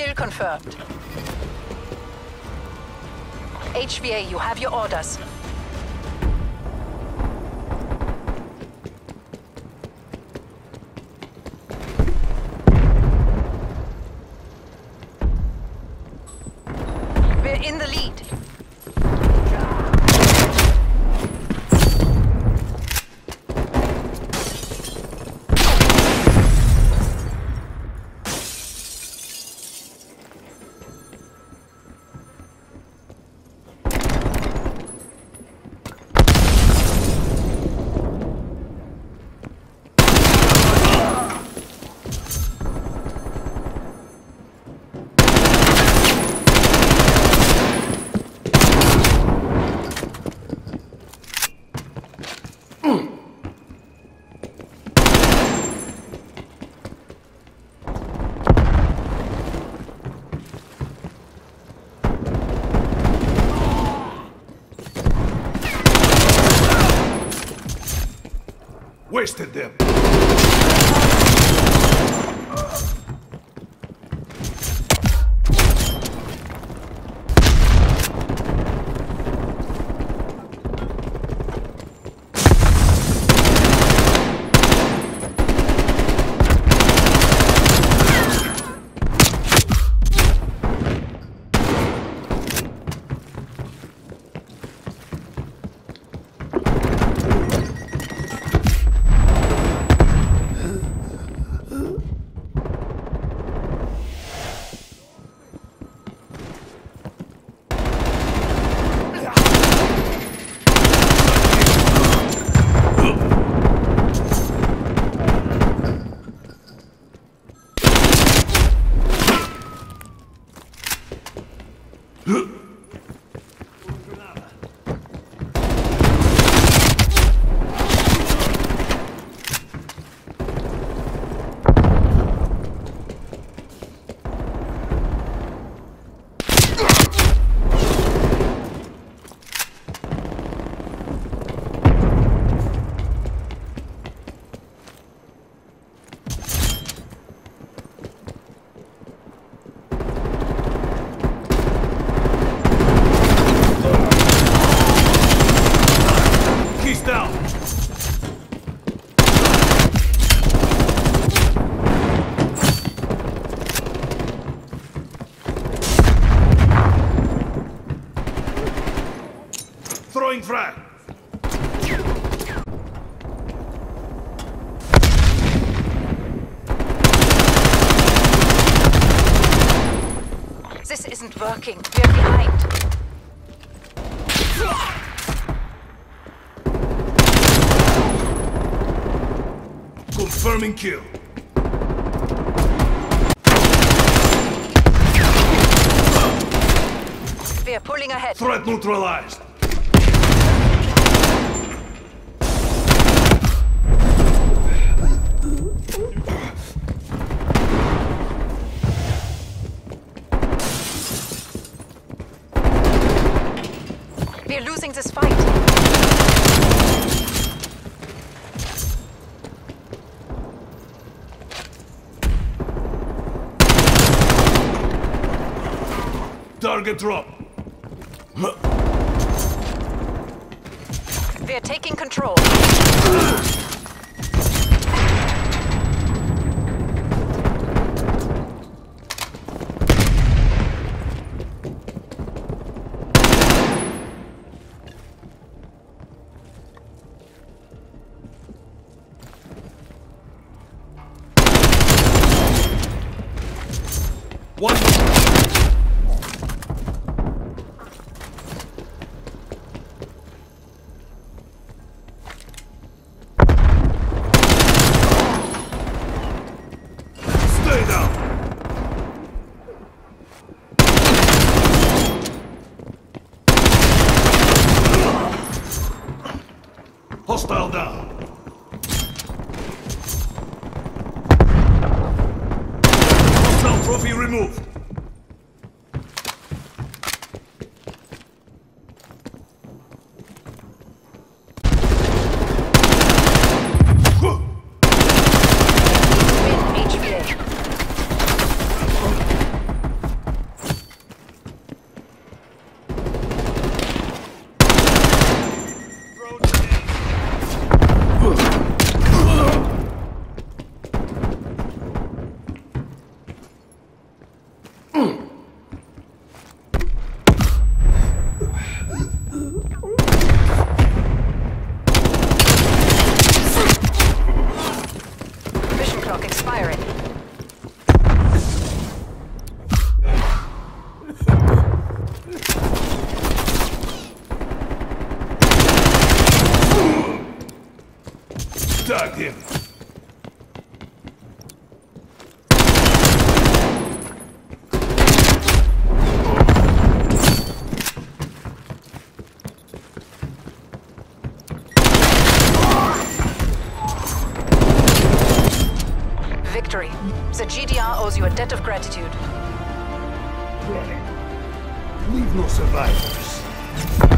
Kill confirmed. HVA, you have your orders. Wasted them. He's down. Throwing frag. This isn't working. We're behind. Confirming kill. We're pulling ahead. Threat neutralized. We're losing this fight. Target drop. We're taking control. One. Stay down. Hostile down. Hostile trophy removed. Win HVA. Clock expiring. Tag him. Victory. The GDR owes you a debt of gratitude. Leave no survivors.